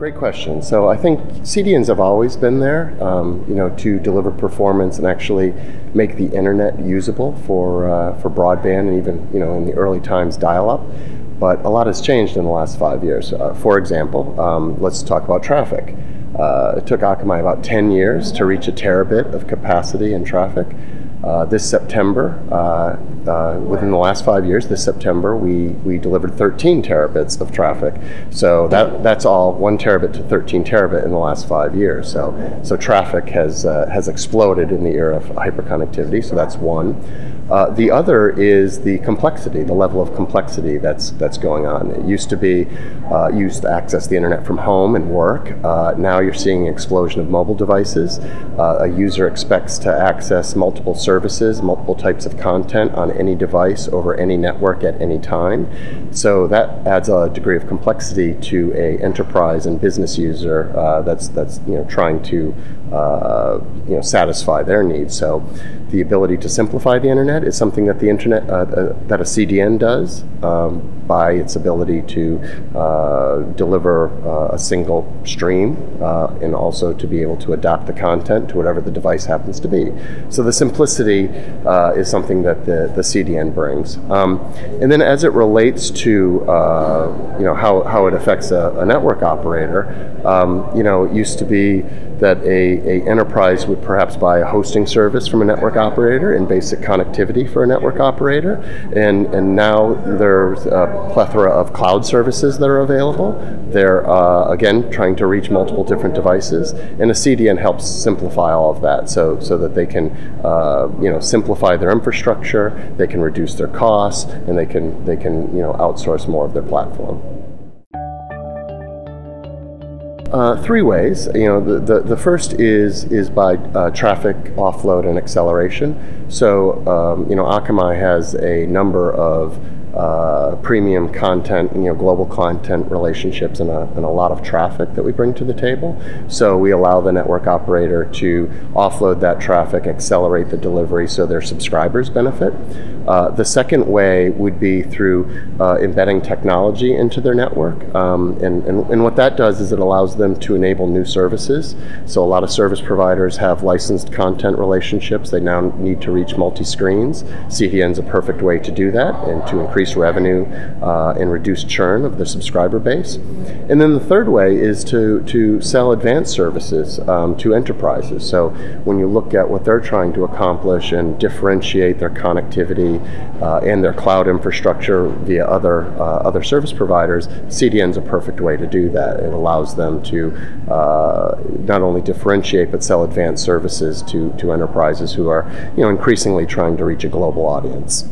Great question. So I think CDNs have always been there, um, you know, to deliver performance and actually make the internet usable for uh, for broadband and even you know in the early times dial-up. But a lot has changed in the last five years. Uh, for example, um, let's talk about traffic. Uh, it took Akamai about 10 years to reach a terabit of capacity in traffic. Uh, this September, uh, uh, within the last five years, this September, we, we delivered 13 terabits of traffic. So that, that's all one terabit to 13 terabit in the last five years. So, so traffic has, uh, has exploded in the era of hyperconnectivity. So that's one. Uh, the other is the complexity, the level of complexity that's that's going on. It used to be uh, used to access the internet from home and work. Uh, now you're seeing an explosion of mobile devices. Uh, a user expects to access multiple services, multiple types of content on any device over any network at any time. So that adds a degree of complexity to a enterprise and business user uh, that's that's you know trying to uh, you know satisfy their needs. So the ability to simplify the internet is something that the internet uh, uh, that a CDN does um, by its ability to uh, deliver uh, a single stream uh, and also to be able to adapt the content to whatever the device happens to be. So the simplicity uh, is something that the, the CDN brings. Um, and then as it relates to you know how, how it affects a, a network operator, um, you know it used to be that a, a enterprise would perhaps buy a hosting service from a network operator and basic connectivity for a network operator. And, and now there's a plethora of cloud services that are available. They're, uh, again, trying to reach multiple different devices. And a CDN helps simplify all of that so, so that they can uh, you know, simplify their infrastructure, they can reduce their costs, and they can, they can you know, outsource more of their platform. Uh, three ways. You know, the, the, the, first is is by uh, traffic offload and acceleration. So, um, you know, Akamai has a number of uh, premium content, you know, global content relationships, and a, and a lot of traffic that we bring to the table. So we allow the network operator to offload that traffic, accelerate the delivery, so their subscribers benefit. Uh, the second way would be through uh, embedding technology into their network, um, and, and, and what that does is it allows them to enable new services. So a lot of service providers have licensed content relationships. They now need to reach multi-screens. CDN is a perfect way to do that and to increase increase revenue uh, and reduce churn of the subscriber base. And then the third way is to, to sell advanced services um, to enterprises. So when you look at what they're trying to accomplish and differentiate their connectivity uh, and their cloud infrastructure via other, uh, other service providers, CDN is a perfect way to do that. It allows them to uh, not only differentiate but sell advanced services to, to enterprises who are you know, increasingly trying to reach a global audience.